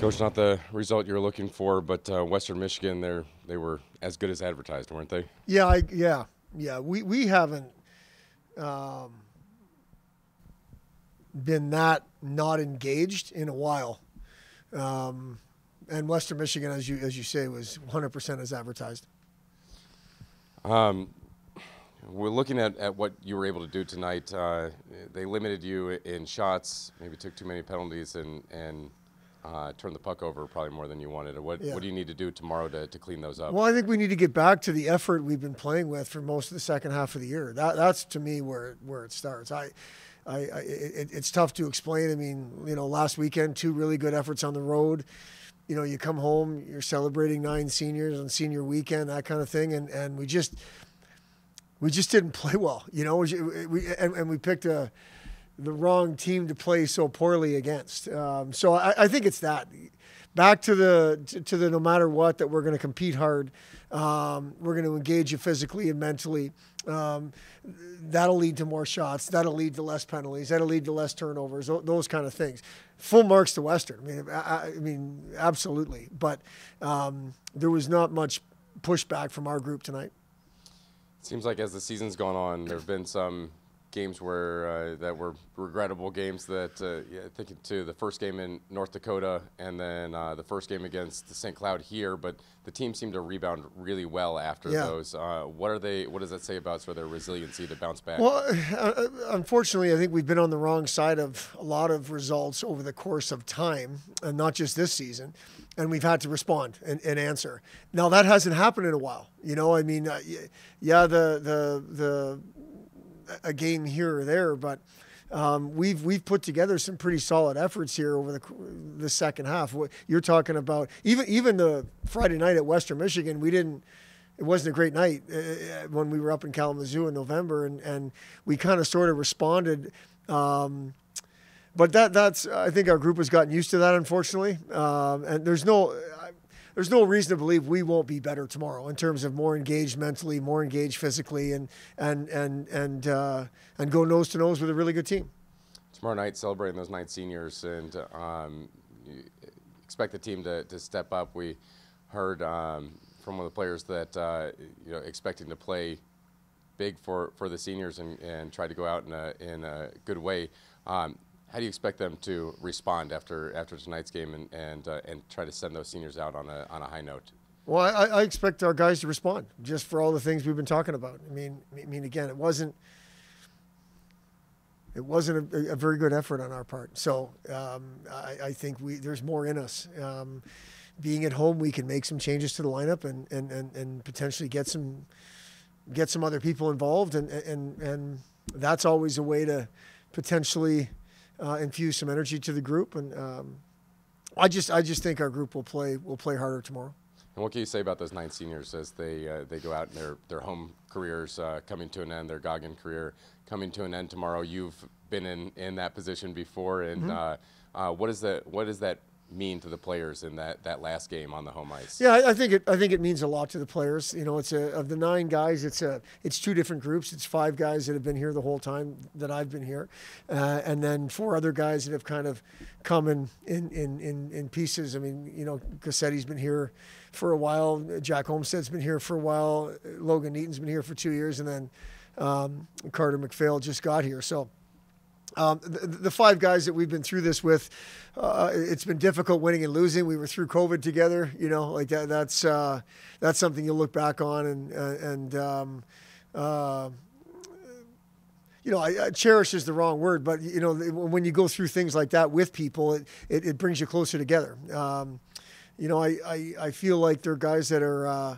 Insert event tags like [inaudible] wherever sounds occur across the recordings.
Coach, not the result you were looking for, but uh, Western Michigan, they they were as good as advertised, weren't they? Yeah, I, yeah, yeah. We we haven't um, been that not engaged in a while, um, and Western Michigan, as you as you say, was 100% as advertised. Um, we're looking at, at what you were able to do tonight. Uh, they limited you in shots, maybe took too many penalties, and and uh, turned the puck over probably more than you wanted. What, yeah. what do you need to do tomorrow to, to clean those up? Well, I think we need to get back to the effort we've been playing with for most of the second half of the year. That, that's to me where where it starts. I, I, I it, it's tough to explain. I mean, you know, last weekend two really good efforts on the road. You know, you come home, you're celebrating nine seniors on senior weekend, that kind of thing, and and we just we just didn't [laughs] play well. You know, we, we and, and we picked a the wrong team to play so poorly against. Um, so I, I, think it's that. Back to the to, to the no matter what that we're going to compete hard. Um, we're going to engage you physically and mentally. Um, that'll lead to more shots. That'll lead to less penalties. That'll lead to less turnovers. Those kind of things. Full marks to Western. I mean, I, I mean, absolutely. But um, there was not much pushback from our group tonight. It Seems like as the season's gone on, there have been some games where uh, that were regrettable games that uh, yeah, thinking to the first game in North Dakota and then uh, the first game against the St. Cloud here, but the team seemed to rebound really well after yeah. those. Uh, what are they? What does that say about sort of their resiliency to bounce back? Well, uh, uh, unfortunately, I think we've been on the wrong side of a lot of results over the course of time, and not just this season. And we've had to respond and, and answer. Now that hasn't happened in a while. You know, I mean, yeah, the the the a game here or there, but um, we've we've put together some pretty solid efforts here over the the second half. What you're talking about even even the Friday night at Western Michigan, we didn't. It wasn't a great night uh, uh when we were up in Kalamazoo in November, and and we kind of sort of responded. Um, but that that's I think our group has gotten used to that, unfortunately. Um, and there's no there's no reason to believe we won't be better tomorrow in terms of more engaged mentally, more engaged physically, and and and and uh, and go nose to nose with a really good team. Tomorrow night, celebrating those nine seniors, and um, expect the team to, to step up. We heard um, from one of the players that uh, you know expecting to play big for, for the seniors and, and try to go out in a, in a good way. Um, how do you expect them to respond after after tonight's game and and uh, and try to send those seniors out on a on a high note? Well, I, I, expect our guys to respond just for all the things we've been talking about. I mean, I mean, again, it wasn't it wasn't a, a very good effort on our part. So um, I, I, think we there's more in us. Um, being at home, we can make some changes to the lineup and and, and, and potentially get some get some other people involved, and and and that's always a way to potentially uh, infuse some energy to the group. And um, I just I just think our group will play will play harder tomorrow. And what can you say about those nine seniors as they uh, they go out in their their home careers uh, coming to an end, their Goggin career coming to an end tomorrow? You've been in, in that position before, and. Uh, uh, what is that what is that mean to the players in that, that last game on the home ice? Yeah, I, I think it I think it means a lot to the players. You know, it's a of the nine guys, it's a it's two different groups. It's five guys that have been here the whole time that I've been here, uh, and then four other guys that have kind of come in in in in, in pieces. I mean, you know, Cassetti's been here for a while. Jack Olmstead's been here for a while. Logan Neaton's been here for two years, and then um, Carter McPhail just got here. So um, the, the, five guys that we've been through this with, uh, it's been difficult winning and losing. We were through COVID together, you know, like that. That's uh, that's something you look back on and uh, and um, uh, you know, I, I, cherish is the wrong word, but you know, when you go through things like that with people, it it, it brings you closer together. Um, you know, I, I, I feel like they're guys that are uh,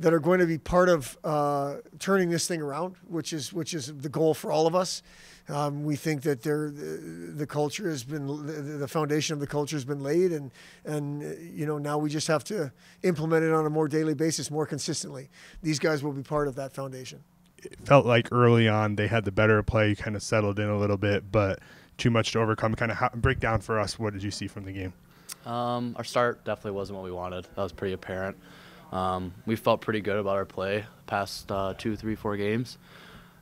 that are going to be part of uh, turning this thing around, which is which is the goal for all of us. Um, we think that there, the, the, culture has been, the, the, foundation of the culture has been laid, and and you know now we just have to implement it on a more daily basis, more consistently. These guys will be part of that foundation. It felt like early on they had the better play, kind of settled in a little bit, but too much to overcome. Kind of break down for us. What did you see from the game? Um, our start definitely wasn't what we wanted. That was pretty apparent. Um, we felt pretty good about our play past uh, two, three, four games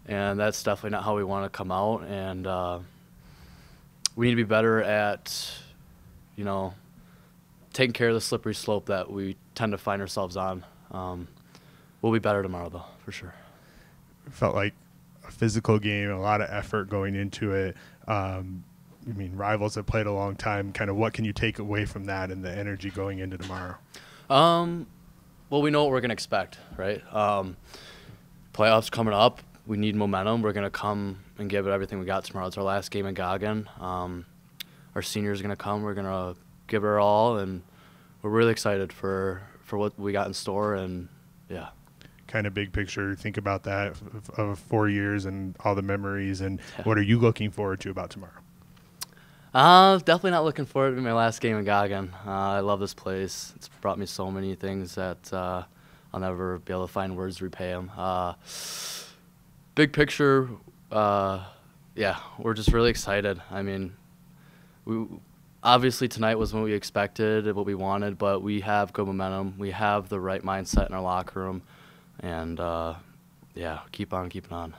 and that's definitely not how we want to come out. And uh, we need to be better at, you know, taking care of the slippery slope that we tend to find ourselves on. Um, we'll be better tomorrow, though, for sure. felt like a physical game, a lot of effort going into it. Um, I mean, rivals have played a long time. Kind of what can you take away from that and the energy going into tomorrow? Um, well, we know what we're going to expect, right? Um, playoffs coming up. We need momentum. We're going to come and give it everything we got tomorrow. It's our last game in Goggin. Um, our seniors are going to come. We're going to give it our all, and we're really excited for, for what we got in store. And yeah. Kind of big picture. Think about that of, four years and all the memories, and Yeah. what are you looking forward to about tomorrow? Uh, definitely not looking forward to my last game in Goggin. Uh, I love this place. It's brought me so many things that uh, I'll never be able to find words to repay them. Uh, big picture, uh, yeah, we're just really excited. I mean, we obviously tonight was what we expected, what we wanted, but we have good momentum. We have the right mindset in our locker room, and uh, yeah, keep on keeping on.